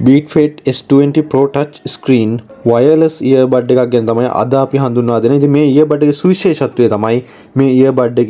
බීට්ෆේට් S20 Pro Touch screen wireless earbud එකක් ගැන තමයි අද අපි හඳුන්වා දෙන ඉතින් මේ ඉය බඩ් එකේ සුවිශේෂත්වය තමයි මේ ඉය බඩ්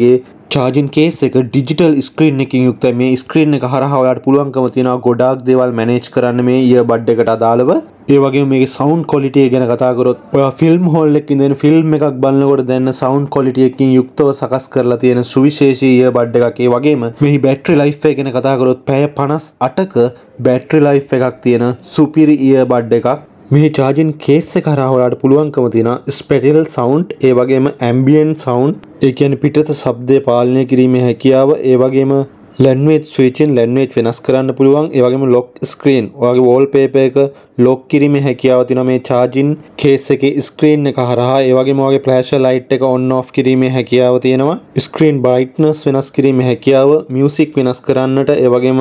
එකේ චාර්ජින් කේස් එක ඩිජිටල් ස්ක්‍රීන් එකකින් යුක්තයි. මේ ස්ක්‍රීන් එක හරහා ඔයාලට පුළුවන්කම තියෙනවා ගොඩාක් දේවල් මැනේජ් කරන්න මේ ඉය බඩ් එකට අදාළව. ඒ වගේම මේකේ සවුන්ඩ් ක්වොලිටි ගැන කතා කරොත් ඔයා ෆිල්ම් හෝල් එකකින් දෙන ෆිල්ම් එකක් බලනකොට දැනෙන සවුන්ඩ් ක්වොලිටි එකකින් යුක්තව සකස් කරලා තියෙන සුවිශේෂී ඉය බඩ් එකක්. ඒ වගේම මෙහි බැටරි ලයිෆ් එක ගැන කතා කරොත් පැය 58ක බැටරි ලයිෆ් එකක් තියෙන සුපිරි ඉය බඩ් එකක්. මේ චාර්ජින් කේස් එක හරහා ඔයාලට පුළුවන්කම තියෙන ස්පෙටල් සවුන්ඩ් ඒ වගේම ඇම්බියන් සවුන්ඩ් ඒ කියන්නේ පිටත ශබ්දය පාලනය කිරීමේ හැකියාව ඒ වගේම ලැන්වේජ් ස්විචෙන් ලැන්වේජ් වෙනස් කරන්න පුළුවන් ඒ වගේම ලොක් ස්ක්‍රීන් ඔයාගේ වෝල්පේපර් එක ලොක් කිරීමේ හැකියාව තියෙනවා මේ චාර්ජින් කේස් එකේ ස්ක්‍රීන් එක හරහා. ඒ වගේම ඔයාගේ ෆ්ලෑෂර් ලයිට් එක ඔන් ඔෆ් කිරීමේ හැකියාව තියෙනවා. ස්ක්‍රීන් බ්‍රයිට්නස් වෙනස් කිරීමේ හැකියාව මියුසික් වෙනස් කරන්නට ඒ වගේම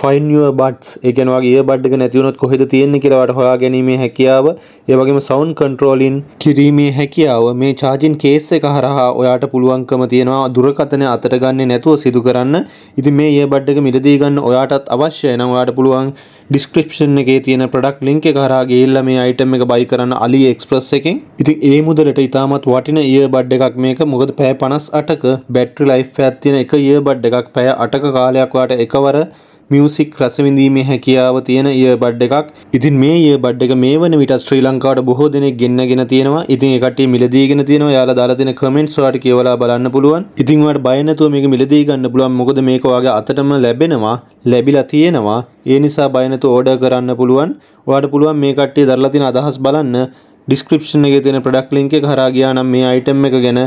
ෆයින් යුවර් බඩ්ස් ඒ කියන්නේ ඔයාගේ ඉයර් බඩ් එක නැති වුණොත් කොහෙද තියෙන්නේ කියලා ඔයාලට හොයා ගැනීමේ හැකියාව ඒ වගේම සවුන්ඩ් කන්ට්‍රෝලින් කිරීමේ හැකියාව. මේ චාර්ජින් කේස් එක හරහා ඔයාට පුළුවන්කම තියෙනවා දුරකථනය අතට ගන්නේ නැතුව සිදු කරන්න. ඉතින් මේ ඉයර් බඩ් එක මිලදී ගන්න ඔයාටත් අවශ්‍යයි. නම් ඔයාට පුළුවන් ඩිස්ක්‍රිප්ෂන් එකේ තියෙන ප්‍රොඩක්ට් ලින්ක් එක හරහා ගිහිල්ලා මේ අයිටම් එක බයි කරන්න අලි එක්ස්ප්‍රස් එකෙන්. ඉතින් ඒ මුදලට ඉතාමත් වටින ඉයර් බඩ් එකක් මේක. මොකද පැය 58ක බැටරි ලයිෆ් එකක් තියෙන එක ඉයර් බඩ් එකක් පැය 8ක කාලයක් ඔයාට එකවර මියසික් රසවිඳීමේ හැකියාව තියෙන ඉය බඩ් එකක්. ඉතින් මේ ඉය බඩ් එක මේ වන විට ශ්‍රී ලංකාවට බොහෝ දෙනෙක් ගෙන්නගෙන තියෙනවා. ඉතින් ඒ කට්ටිය මිලදීගෙන තියෙනවා. යාලා දාලා තියෙන කමෙන්ට්ස් ඔයාලට කියවලා බලන්න පුළුවන්. ඉතින් ඔයාලට බය නැතුව මේක මිලදී ගන්න පුළුවන්. මොකද මේක ඔයාගේ අතටම ලැබෙනවා ලැබිලා තියෙනවා. ඒ නිසා බය නැතුව ඕඩර් කරන්න පුළුවන්. ඔයාලට පුළුවන් මේ කට්ටිය දරලා තියෙන අදහස් බලන්න. ඩිස්ක්‍රිප්ෂන් එකේ තියෙන ප්‍රොඩක්ට් ලින්ක් එක හරහා ගියා නම් මේ අයිටම් එක ගැන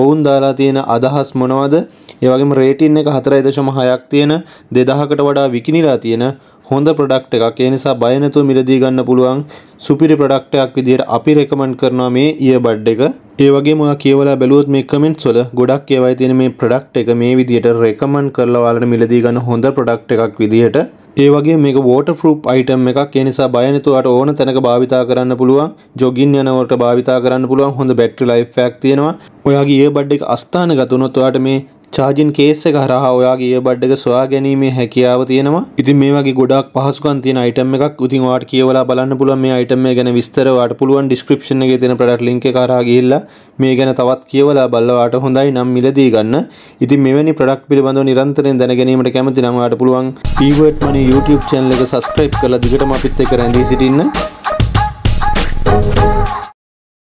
ඔවුන් දාලා තියෙන අදහස් මොනවද? ඒ වගේම රේටින් එක 4.6ක් තියෙන 2000කට වඩා විකිණිලා තියෙන හොඳ ප්‍රොඩක්ට් එකක්. ඒ නිසා බය නැතුව මිලදී ගන්න පුළුවන් සුපිරි ප්‍රොඩක්ට් එකක් විදිහට අපි රෙකමන්ඩ් කරනවා මේ ඉයර්බඩ් එක. ඒ වගේම ඔයා කියවලා බැලුවොත් මේ කමෙන්ට්ස් වල ගොඩක් ඒවායි තියෙන මේ ප්‍රොඩක්ට් එක මේ විදිහට රෙකමන්ඩ් කරලා ඔයාලට මිලදී ගන්න හොඳ ප්‍රොඩක්ට් එකක් විදිහට ඒ වගේ මේක වෝටර් ප්‍රූෆ් අයිටම් එකක්. ඒ නිසා බය නැතුව ඔයාලට ඕන තැනක භාවිතා කරන්න පුළුවන්. ජොගින් යනකොට භාවිතා කරන්න පුළුවන්. හොඳ බැටරි ලයිෆ් එකක් තියෙනවා. ඔයාගේ ඉයර්බඩ් එක අස්ථානගත වුණොත් ඔයාට මේ චාර්ජින් කේස් එක හරහා ඔයාගේ ඉයර්බඩ් එක සොයා ගැනීමේ හැකියාව තියෙනවා. ඉතින් මේ වගේ ගොඩාක් පහසුකම් තියෙන අයිටම් එකක්. ඉතින් ඔයාලට කියවලා බලන්න පුළුවන් මේ අයිටම් එක ගැන විස්තර ඔයාලට පුළුවන් ඩිස්ක්‍රිප්ෂන් එකේ තියෙන ප්‍රොඩක්ට් ලින්ක් එක හරහා ගිහිල්ලා මේ ගැන තවත් කියවලා බලලා ඔයාලට හොඳයි නම් මිලදී ගන්න. ඉතින් මෙවැනි ප්‍රොඩක්ට් පිළිබඳව නිරන්තරයෙන් දැන ගැනීමට කැමති නම් ඔයාලට පුළුවන් Keyword Money YouTube channel එක subscribe කරලා දිගටම අපිත් එක්ක රැඳී සිටින්න.